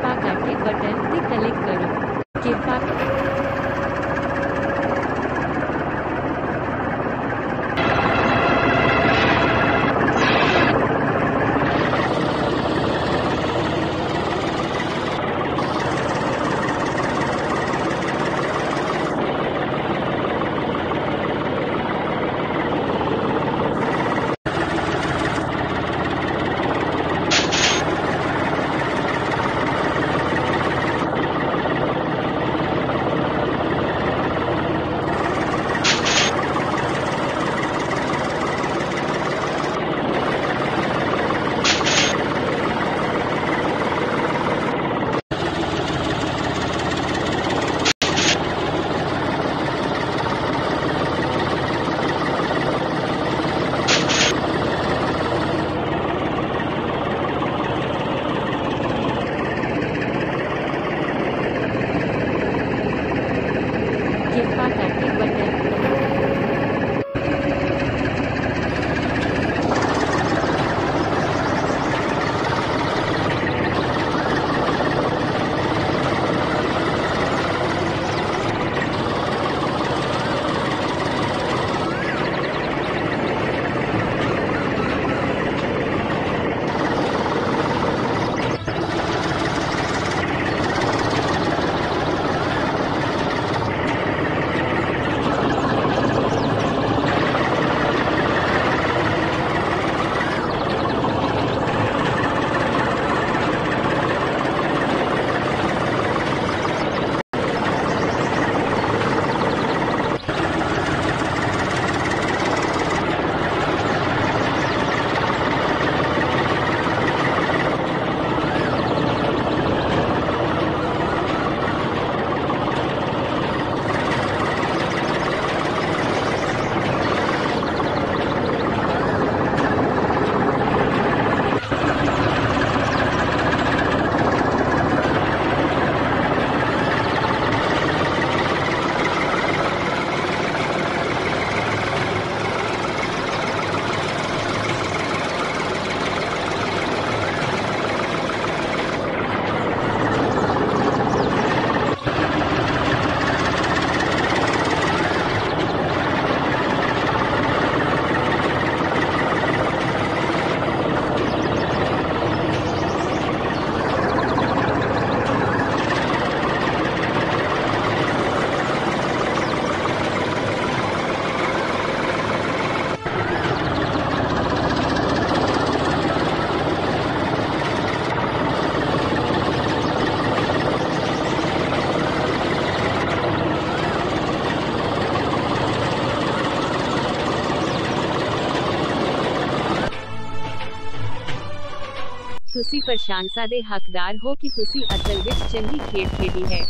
八百 ਤੁਸੀਂ ਪ੍ਰਸ਼ੰਸਾ ਦੇ ਹੱਕਦਾਰ ਹੋ ਕਿ ਤੁਸੀਂ ਅਸਲ ਵਿੱਚ ਚੰਗੀ ਖੇਡ ਖੇਡੀ ਹੈ